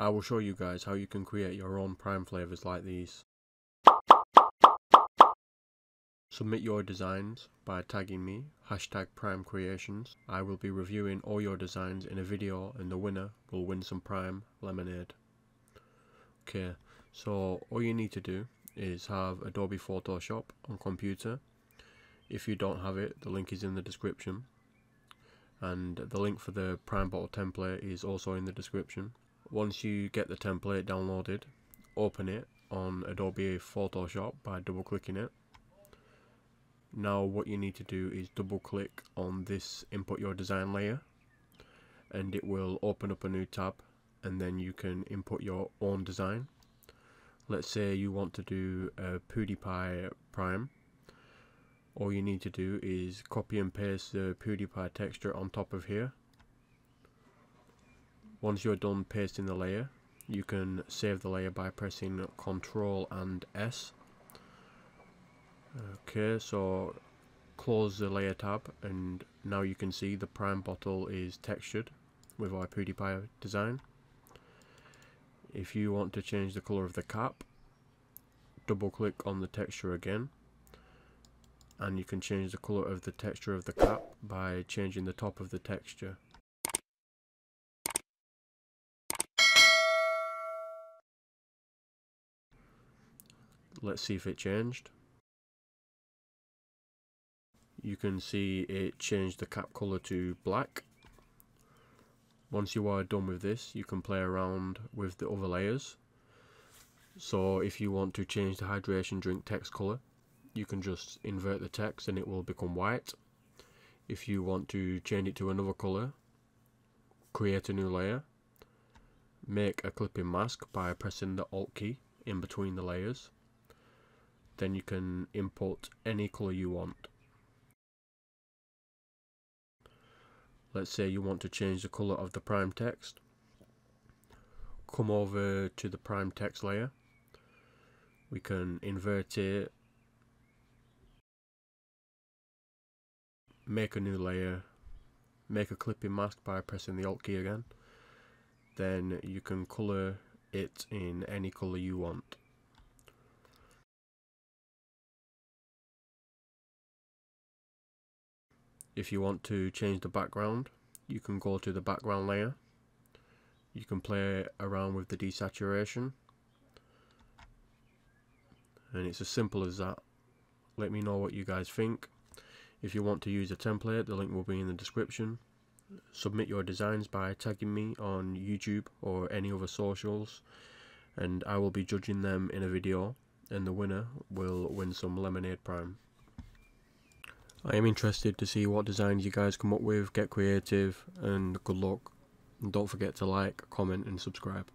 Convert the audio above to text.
I will show you guys how you can create your own prime flavors like these. Submit your designs by tagging me, hashtag prime creations. I will be reviewing all your designs in a video and the winner will win some prime lemonade. Okay, so all you need to do is have Adobe Photoshop on computer. If you don't have it, the link is in the description. And the link for the prime bottle template is also in the description. Once you get the template downloaded, open it on Adobe Photoshop by double clicking it. Now what you need to do is double click on this input your design layer and it will open up a new tab and then you can input your own design. Let's say you want to do a PewDiePie prime. All you need to do is copy and paste the PewDiePie texture on top of here once you're done pasting the layer you can save the layer by pressing Ctrl and S. Okay so close the layer tab and now you can see the prime bottle is textured with our PewDiePie design. If you want to change the color of the cap double click on the texture again and you can change the color of the texture of the cap by changing the top of the texture let's see if it changed. You can see it changed the cap color to black. Once you are done with this you can play around with the other layers. So if you want to change the hydration drink text color you can just invert the text and it will become white. If you want to change it to another color create a new layer make a clipping mask by pressing the alt key in between the layers then you can import any color you want. Let's say you want to change the color of the prime text. Come over to the prime text layer. We can invert it. Make a new layer. Make a clipping mask by pressing the alt key again. Then you can color it in any color you want if you want to change the background you can go to the background layer. You can play around with the desaturation. And it's as simple as that. Let me know what you guys think. If you want to use a template the link will be in the description. Submit your designs by tagging me on YouTube or any other socials and I will be judging them in a video and the winner will win some lemonade prime I am interested to see what designs you guys come up with, get creative, and good luck. And don't forget to like, comment, and subscribe.